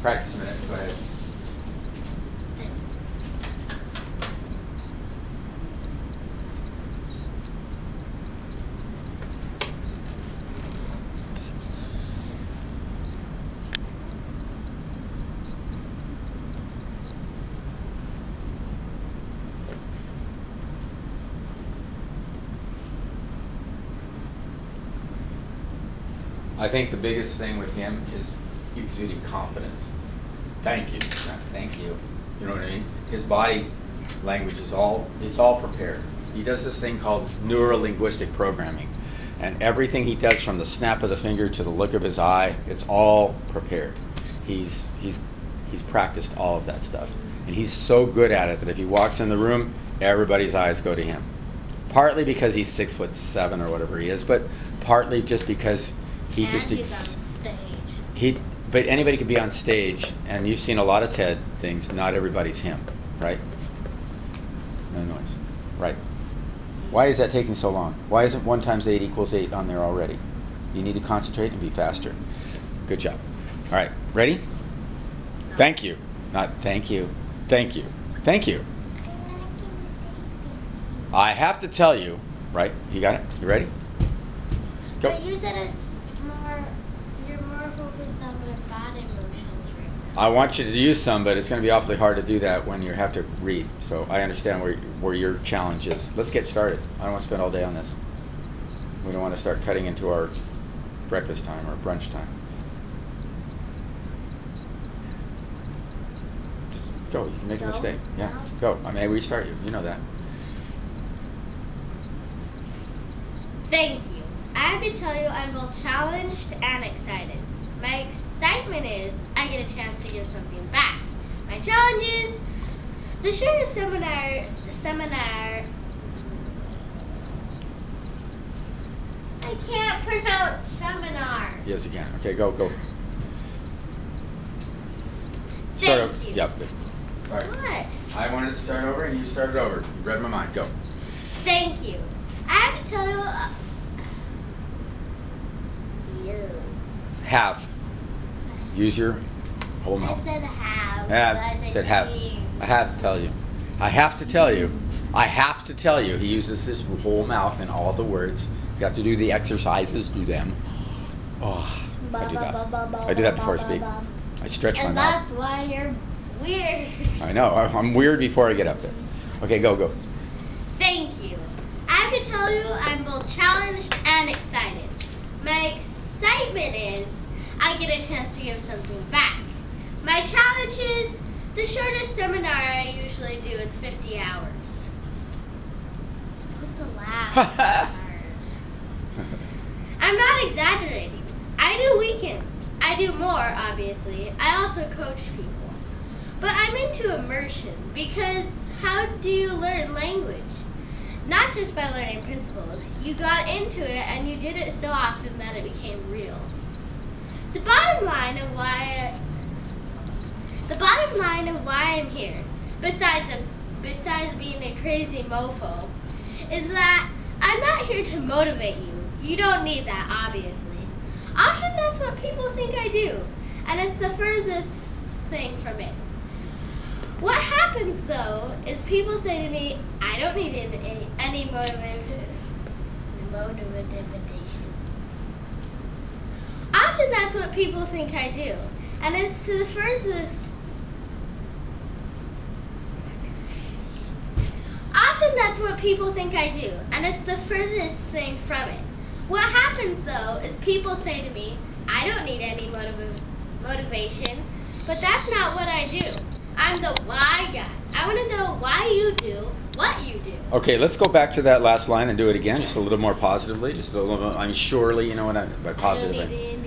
Practice a minute. Go ahead. I think the biggest thing with him is exuding confidence. Thank you. Thank you. You know what I mean? His body language is all it's all prepared. He does this thing called neurolinguistic programming. And everything he does from the snap of the finger to the look of his eye, it's all prepared. He's he's he's practiced all of that stuff. And he's so good at it that if he walks in the room, everybody's eyes go to him. Partly because he's six foot seven or whatever he is, but partly just because he and just he's ex- on stage. he but anybody could be on stage and you've seen a lot of ted things not everybody's him right? No noise. Right. Why is that taking so long? Why isn't 1 times 8 equals 8 on there already? You need to concentrate and be faster. Good job. All right. Ready? Thank you. Not thank you. Thank you. Thank you. I have to tell you right? You got it? You ready? Go. But you said it's more, you're more focused on the bad emotions right now. I want you to use some, but it's going to be awfully hard to do that when you have to read. So I understand where, where your challenge is. Let's get started. I don't want to spend all day on this. We don't want to start cutting into our breakfast time or brunch time. Just go. You can make a mistake. Yeah, go. I may restart you. You know that. Thank you. I have to tell you, I'm both challenged and excited. My excitement is I get a chance to give something back. My challenge is the shortest seminar. Seminar. I can't pronounce seminar. Yes, you can. Okay, go, go. Thank over. you. Yep, good. All right. What? I wanted to start over, and you started over. You read my mind. Go. Thank you. I have to tell you. Uh, you. Have. Use your oh, whole I mouth. said have. Have. I Said have. I have to tell you. I have to tell you. I have to tell you. He uses his whole mouth in all the words. You have to do the exercises. Do them. Oh, I do that. I do that before I speak. I stretch my And mouth. that's why you're weird. I know. I'm weird before I get up there. Okay, go, go. Thank you. I have to tell you, I'm both challenged and excited. My excitement is I get a chance to give something back. My challenge is the shortest seminar I usually do is 50 hours. supposed to laugh. I'm not exaggerating. I do weekends. I do more, obviously. I also coach people. But I'm into immersion because how do you learn language? Not just by learning principles. You got into it and you did it so often that it became real. The bottom line of why the bottom line of why I'm here, besides a, besides being a crazy mofo, is that I'm not here to motivate you. You don't need that, obviously. Often that's what people think I do, and it's the furthest thing from it. What happens though is people say to me, I don't need any, any motivation. Motivation. Often that's what people think I do, and it's to the furthest. Often that's what people think I do, and it's the furthest thing from it. What happens though is people say to me, I don't need any motiv- motivation, but that's not what I do. I'm the why guy. I want to know why you do what you do. Okay, let's go back to that last line and do it again, just a little more positively. Just a little. I mean, surely, you know what I by positive.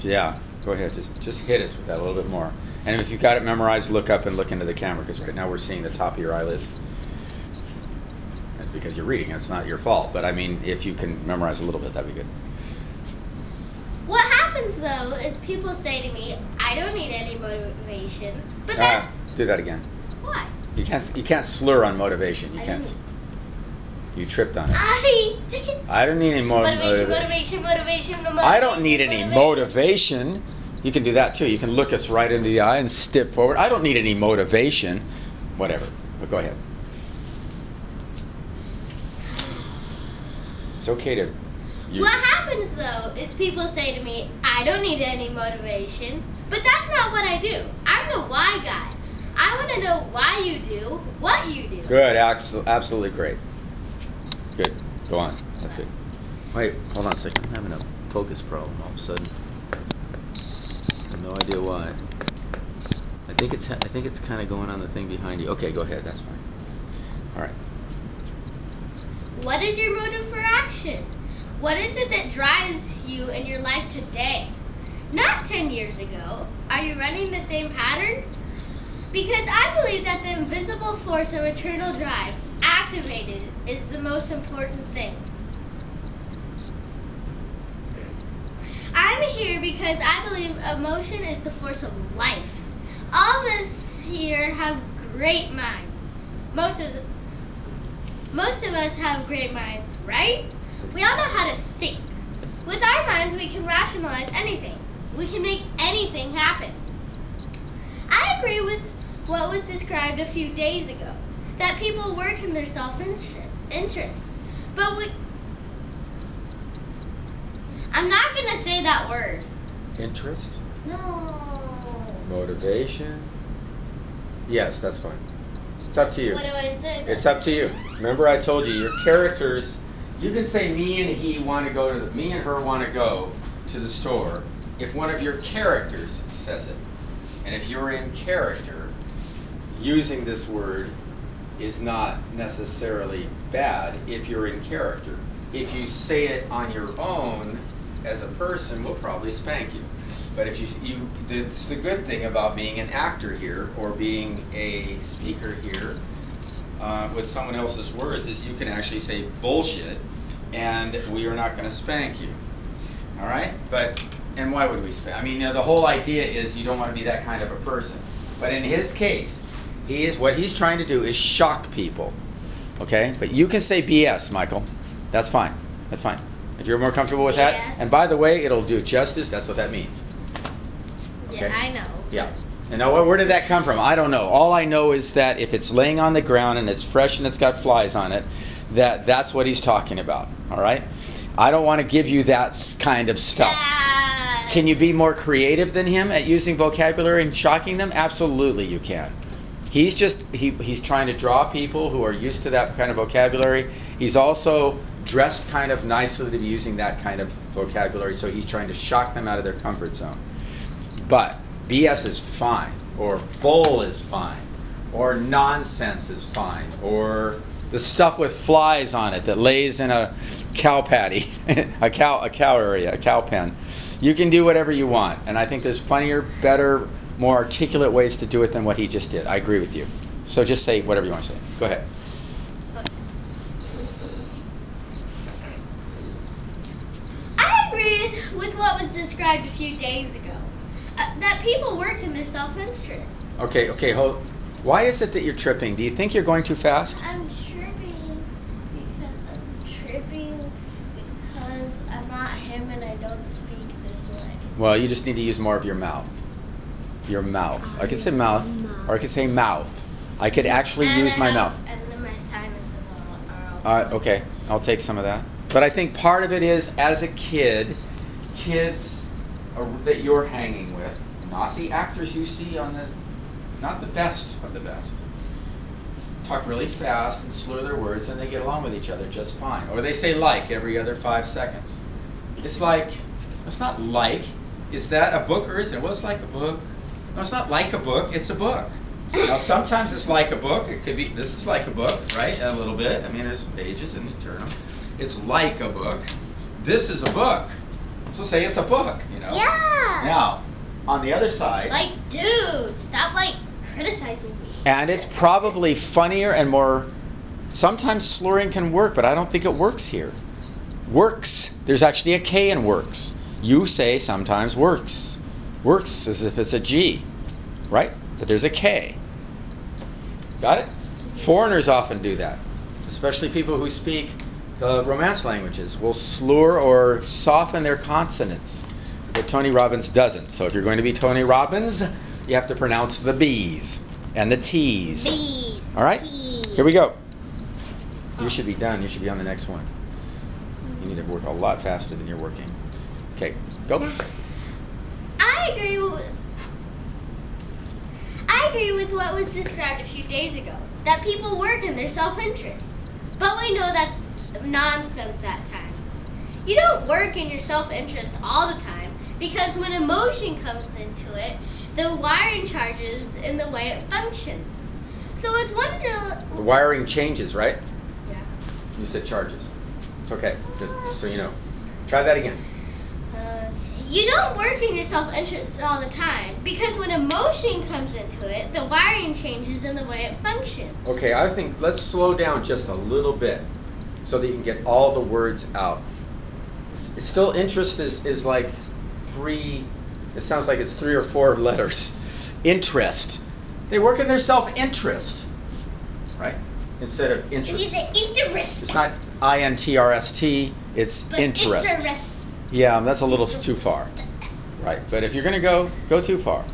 Yeah, go ahead. Just just hit us with that a little bit more. And if you've got it memorized, look up and look into the camera because right now we're seeing the top of your eyelids. That's because you're reading. It's not your fault. But I mean, if you can memorize a little bit, that'd be good. What happens though is people say to me, I don't need any motivation, but that's Ah, do that again. why. You can't you can't slur on motivation. You I can't. You tripped on it. I did. I don't need any mo- Motivation, motivation. motivation, motivation, motivation. I don't need any motivation. You can do that too. You can look us right in the eye and step forward. I don't need any motivation. Whatever. But go ahead. It's okay to use What happens though is people say to me, I don't need any motivation. But that's not what I do. I'm the why guy. I want to know why you do what you do. Good, absolutely great. Good. Go on. That's good. Wait, hold on a second. I'm having a focus problem all of a sudden. I have no idea why. I think it's I think it's kind of going on the thing behind you. Okay, go ahead. That's fine. All right. What is your motive for action? What is it that drives you in your life today? Not 10 years ago. Are you running the same pattern? Because I believe that the invisible force of eternal drive, activated, is the most important thing. I'm here because I believe emotion is the force of life. All of us here have great minds. Most of most of us have great minds, right? We all know how to think. With our minds, we can rationalize anything. We can make anything happen. I agree with what was described a few days ago that people work in their self interest. But we. I'm not going to say that word. Interest, No. motivation. Yes, that's fine. It's up to you. What do I say? It's up to you. Remember, I told you your characters. You can say me and he want to go to the, me and her want to go to the store if one of your characters says it, and if you're in character, using this word is not necessarily bad if you're in character. If you say it on your own as a person, we'll probably spank you. But if you, you, it's the good thing about being an actor here or being a speaker here uh, with someone else's words is you can actually say bullshit and we are not going to spank you. All right? But, and why would we spank? I mean, you know, the whole idea is you don't want to be that kind of a person. But in his case, he is, what he's trying to do is shock people. Okay? But you can say BS, Michael. That's fine. That's fine. If you're more comfortable with that. And by the way, it'll do justice. That's what that means. Yeah, I know. Yeah. And now, where did that come from? I don't know. All I know is that if it's laying on the ground and it's fresh and it's got flies on it, that that's what he's talking about. All right. I don't want to give you that kind of stuff. Dad. Can you be more creative than him at using vocabulary and shocking them? Absolutely, you can. He's just he, he's trying to draw people who are used to that kind of vocabulary. He's also dressed kind of nicely to be using that kind of vocabulary, so he's trying to shock them out of their comfort zone. But BS is fine, or bull is fine, or nonsense is fine, or the stuff with flies on it that lays in a cow patty, a cow, a cow area, a cow pen. You can do whatever you want, and I think there's funnier, better, more articulate ways to do it than what he just did. I agree with you. So just say whatever you want to say. Go ahead. I agree with what was described a few days ago. Uh, that people work in their self-interest. Okay, okay, hold. Why is it that you're tripping? Do you think you're going too fast? I'm tripping because I'm tripping because I'm not him and I don't speak this way. Well, you just need to use more of your mouth. Your mouth. I could say mouth, or I could say mouth. I could actually And use my mouth. And my sinuses are all. Uh, okay, I'll take some of that. But I think part of it is, as a kid, kids are, that you're hanging with, not the actors you see on the, not the best of the best, talk really fast and slur their words, and they get along with each other just fine. Or they say like every other five seconds. It's like, it's not like. Is that a book or is it? Well, it's like a book. No, it's not like a book. It's a book. Now, sometimes it's like a book. It could be, this is like a book, right? A little bit. I mean, there's pages and you turn them. It's like a book. This is a book. So say it's a book, you know? Yeah. Now, on the other side, Like, dude, stop like criticizing me. and it's probably funnier and more. Sometimes slurring can work, but I don't think it works here. Works. There's actually a K in works. You say sometimes works. Works as if it's a G, right? But there's a K. Got it? Foreigners often do that, especially people who speak the Romance languages will slur or soften their consonants but Tony Robbins doesn't. So if you're going to be Tony Robbins, you have to pronounce the B's and the T's. Bees. All right? Bees. Here we go. You should be done. You should be on the next one. You need to work a lot faster than you're working. Okay, go. I agree with. I agree with what was described a few days ago. That people work in their self-interest, but we know that's nonsense at times. You don't work in your self-interest all the time because when emotion comes into it, the wiring charges in the way it functions. So it's wonder. The wiring changes, right? Yeah. You said charges. It's okay, just so you know. Try that again. You don't work in your self-interest all the time because when emotion comes into it, the wiring changes in the way it functions. Okay, I think let's slow down just a little bit so that you can get all the words out. It's, still interest is, is like three, it sounds like it's three or four letters. Interest. They work in their self interest, right? Instead of interest. say interest, It's not I N T R S T, it's but interest. interest. Yeah, um, that's a little too far. Right, but if you're going to go, go too far.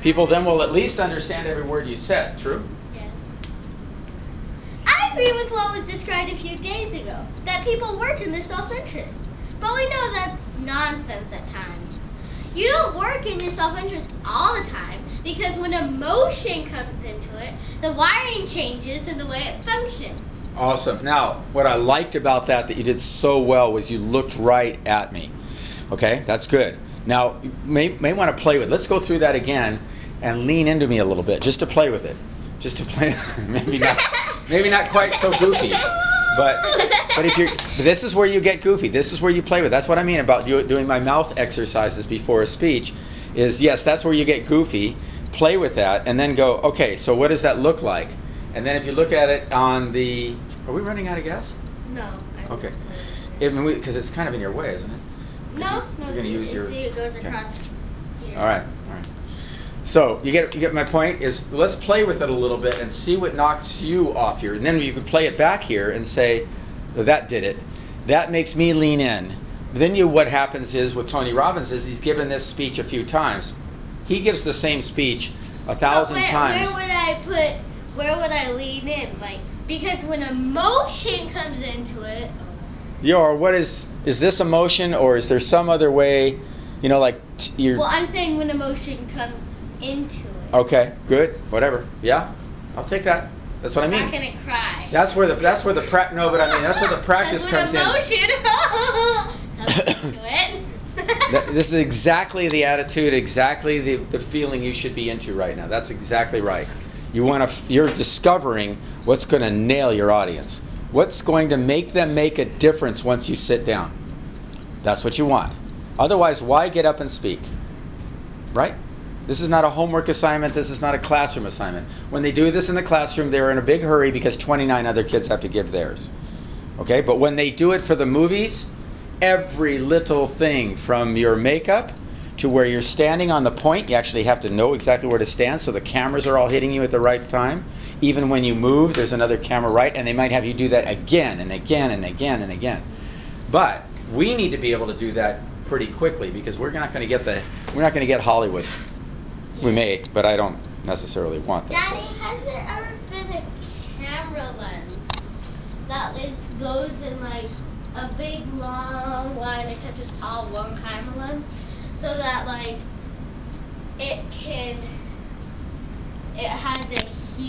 People then will at least understand every word you said, true? Yes. I agree with what was described a few days ago that people work in their self interest. But we know that's nonsense at times. You don't work in your self interest all the time because when emotion comes into it, the wiring changes in the way it functions. Awesome. Now, what I liked about that that you did so well was you looked right at me. Okay, that's good. Now, you may, may want to play with. Let's go through that again and lean into me a little bit, just to play with it, just to play. maybe not, maybe not quite so goofy, but but if you're, this is where you get goofy. This is where you play with. That's what I mean about doing my mouth exercises before a speech. Is yes, that's where you get goofy. Play with that, and then go. Okay, so what does that look like? And then if you look at it on the, are we running out of gas? No. I Okay. Because it's kind of in your way, isn't it? No, no. You're gonna use your- it goes okay. across here. All right, all right. So you get you get my point. Is let's play with it a little bit and see what knocks you off here, and then you can play it back here and say, "Oh, "That did it." That makes me lean in. Then you, what happens is with Tony Robbins is he's given this speech a few times. He gives the same speech a thousand where, times. Where would I put? Where would I lean in? Like because when emotion comes into it, Yeah, or what is is this emotion, or is there some other way? You know, like t- you're. well, I'm saying when emotion comes into it. Okay, good, whatever. Yeah, I'll take that. That's what I mean. I'm not gonna cry. That's where the that's where the pra- no, but I mean that's where the practice comes when in. emotion This is exactly the attitude, exactly the, the feeling you should be into right now. That's exactly right. You want to you're discovering what's going to nail your audience. What's going to make them make a difference once you sit down. That's what you want. Otherwise, why get up and speak? Right? This is not a homework assignment. This is not a classroom assignment. When they do this in the classroom, they're in a big hurry because 29 other kids have to give theirs. Okay? But when they do it for the movies, every little thing from your makeup to where you're standing on the point, you actually have to know exactly where to stand so the cameras are all hitting you at the right time. Even when you move, there's another camera right, and they might have you do that again and again and again and again. But we need to be able to do that pretty quickly because we're not going to get the we're not going to get Hollywood. We may, but I don't necessarily want that. Daddy, has there ever been a camera lens that goes in like a big long line except it's all one kind of lens? So that like it can it has a huge